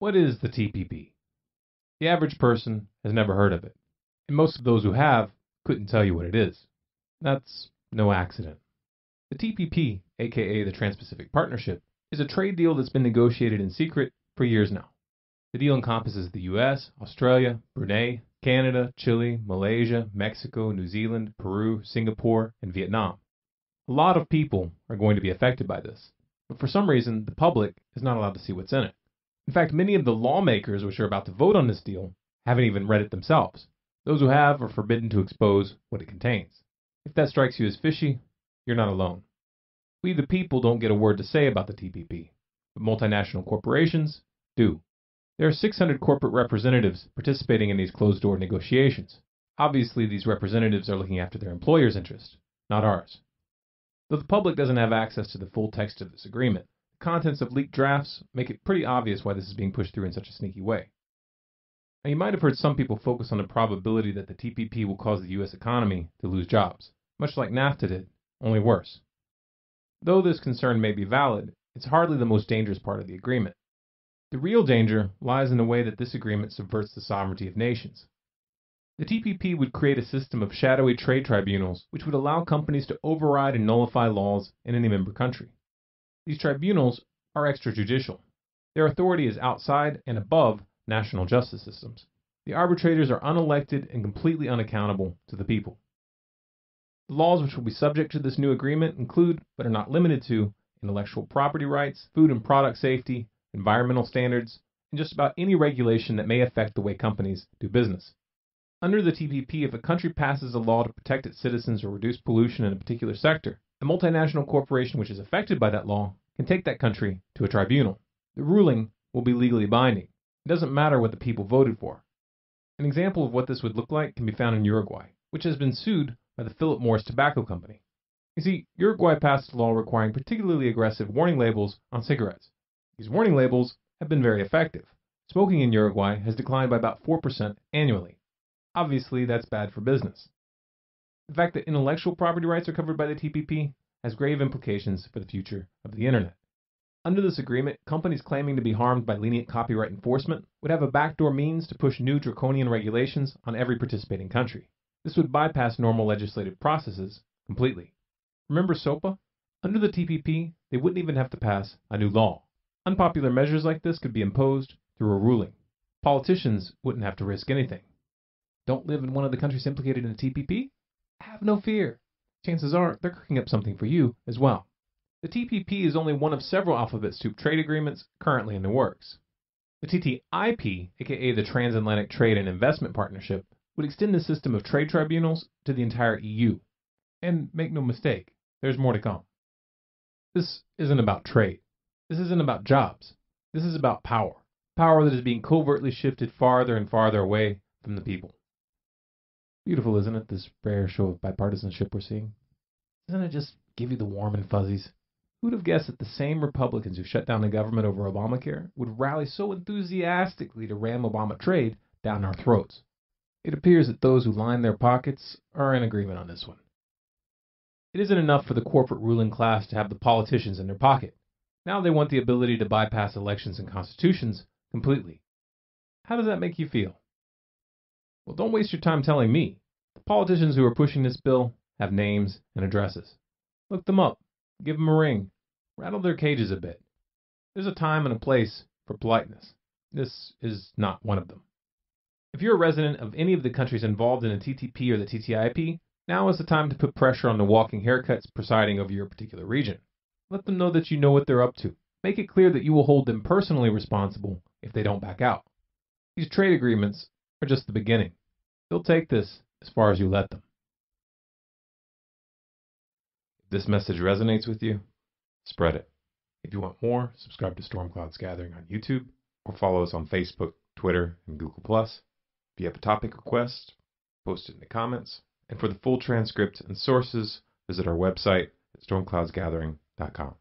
What is the TPP? The average person has never heard of it, and most of those who have couldn't tell you what it is. That's no accident. The TPP, aka the Trans Pacific Partnership, is a trade deal that's been negotiated in secret for years now. The deal encompasses the US, Australia, Brunei, Canada, Chile, Malaysia, Mexico, New Zealand, Peru, Singapore, and Vietnam. A lot of people are going to be affected by this, but for some reason the public is not allowed to see what's in it. In fact, many of the lawmakers which are about to vote on this deal haven't even read it themselves. Those who have are forbidden to expose what it contains. If that strikes you as fishy, you're not alone. We the people don't get a word to say about the TPP, but multinational corporations do. There are 600 corporate representatives participating in these closed door negotiations. Obviously, these representatives are looking after their employer's interest, not ours. Though the public doesn't have access to the full text of this agreement, contents of leaked drafts make it pretty obvious why this is being pushed through in such a sneaky way. Now, you might have heard some people focus on the probability that the TPP will cause the U.S. economy to lose jobs, much like NAFTA did, only worse. Though this concern may be valid, it's hardly the most dangerous part of the agreement. The real danger lies in the way that this agreement subverts the sovereignty of nations. The TPP would create a system of shadowy trade tribunals which would allow companies to override and nullify laws in any member country. These tribunals are extrajudicial. Their authority is outside and above national justice systems. The arbitrators are unelected and completely unaccountable to the people. The laws which will be subject to this new agreement include, but are not limited to, intellectual property rights, food and product safety, environmental standards, and just about any regulation that may affect the way companies do business. Under the TPP, if a country passes a law to protect its citizens or reduce pollution in a particular sector, a multinational corporation which is affected by that law can take that country to a tribunal. The ruling will be legally binding. It doesn't matter what the people voted for. An example of what this would look like can be found in Uruguay, which has been sued by the Philip Morris Tobacco Company. You see, Uruguay passed a law requiring particularly aggressive warning labels on cigarettes. These warning labels have been very effective. Smoking in Uruguay has declined by about 4% annually. Obviously, that's bad for business. The fact that intellectual property rights are covered by the TPP has grave implications for the future of the Internet. Under this agreement, companies claiming to be harmed by lenient copyright enforcement would have a backdoor means to push new draconian regulations on every participating country. This would bypass normal legislative processes completely. Remember SOPA? Under the TPP, they wouldn't even have to pass a new law. Unpopular measures like this could be imposed through a ruling. Politicians wouldn't have to risk anything. Don't live in one of the countries implicated in the TPP? Have no fear. Chances are they're cooking up something for you as well. The TPP is only one of several alphabet soup trade agreements currently in the works. The TTIP, aka the Transatlantic Trade and Investment Partnership, would extend the system of trade tribunals to the entire EU. And make no mistake, there's more to come. This isn't about trade. This isn't about jobs. This is about power. Power that is being covertly shifted farther and farther away from the people. Beautiful, isn't it, this rare show of bipartisanship we're seeing? Doesn't it just give you the warm and fuzzies? Who'd have guessed that the same Republicans who shut down the government over Obamacare would rally so enthusiastically to ram Obama trade down our throats? It appears that those who line their pockets are in agreement on this one. It isn't enough for the corporate ruling class to have the politicians in their pocket. Now they want the ability to bypass elections and constitutions completely. How does that make you feel? Well, don't waste your time telling me. The politicians who are pushing this bill have names and addresses. Look them up, give them a ring, rattle their cages a bit. There's a time and a place for politeness. This is not one of them. If you're a resident of any of the countries involved in the TTP or the TTIP, now is the time to put pressure on the walking haircuts presiding over your particular region. Let them know that you know what they're up to. Make it clear that you will hold them personally responsible if they don't back out. These trade agreements are just the beginning. They'll take this as far as you let them. If this message resonates with you, spread it. If you want more, subscribe to Storm Clouds Gathering on YouTube or follow us on Facebook, Twitter, and Google. If you have a topic request, post it in the comments. And for the full transcript and sources, visit our website at stormcloudsgathering.com.